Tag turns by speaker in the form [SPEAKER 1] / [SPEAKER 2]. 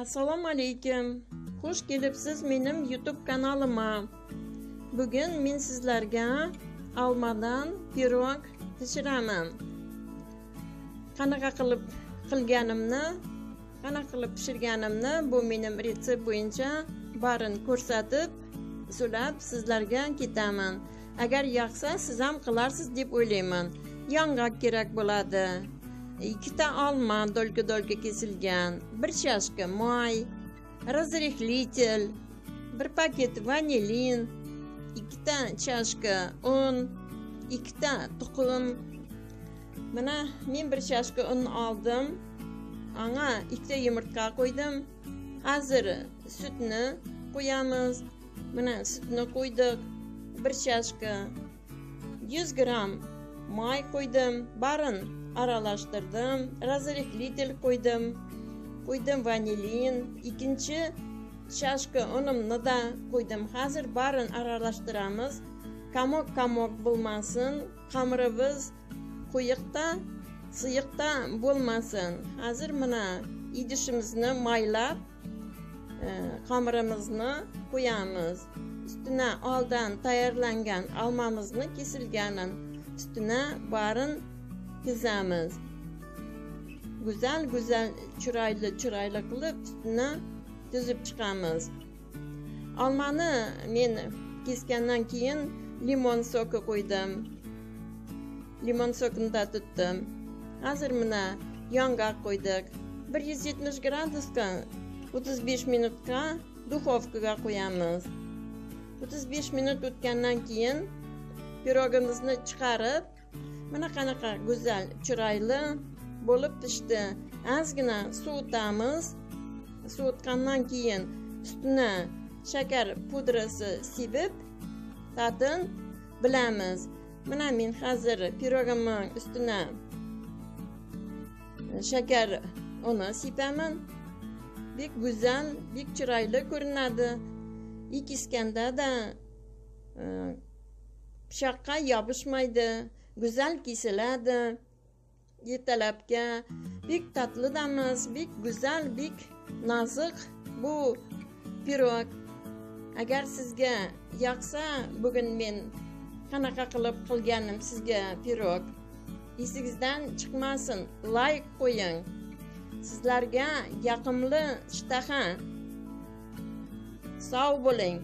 [SPEAKER 1] assalomu alaykum xush kelibsiz menim youtube kanalimga bugun men sizlarga olmadan pirog pishiraman. Qanaqa qilib qilganimni qanaqa qilib pishirganimni bu menim retsept bo'yicha barini ko'rsatib so'lab sizlarga ketaman. Agar yoqsa siz ham qilarsiz deb o'ylayman. Yong'oq kerak bo'ladi. Ikkita olma do'lka do'lka kesilgan bir chashka moy разрыхлитель bir paket vanilin ikkita chashka un ikkita tuxum. Mana men bir chashka un oldim. Anga ikkita yumurta qo'ydim. Hozir sutni qo'yamiz. Mana sutni qo'ydik. Bir chashka yuz gramm moy qo'ydim barin aralashtirdim razrыхлитель qo'ydim qo'ydim vanilin ikkinchi chashka unimni da qo'ydim. Hozir barini aralashtiramiz. Kamok kamok bo'lmasin xamirimiz quyuqda siyiqda bo'lmasin. Hozir mana idishimizni maylab e, xamirimizni qo'yamiz. Ustuna oldin tayyorlangan olmamizni kesilganin ustuna barin tizamiz go'zal go'zal chiroyli chiroyli qilib ustini tizib chiqamiz olmani men kesgandan keyin limon soki qo'ydim limon sokini tutdim hozir mana yong'oq qo'ydik bir yuz yetmish gradusga o'ttiz besh minutga duxovkaga qo'yamiz. O'ttiz besh minut o'tgandan keyin pirogimizni chiqarib mana qanaqa go'zal chiroyli bo'lib pishdi. Ozgina sovutamiz sovutgandan keyin ustini shakar pudrasi sepib ta'tin bilamiz. Mana men hozir pirogimni ustini shakar uni sepaman bek go'zal bek chiroyli ko'rinadi. Ikisganda e, pishoqqa yopishmaydi go'zal kesiladi ertalabga bek tatlidamiz bek go'zal bek nozik bu pirog. Agar sizga yoqsa bugun men qanaqa qilib qilganim sizga pirog. Esingizdan chiqmasin layk qo'ying. Sizlarga yoqimli ishtaha sog' bo'ling.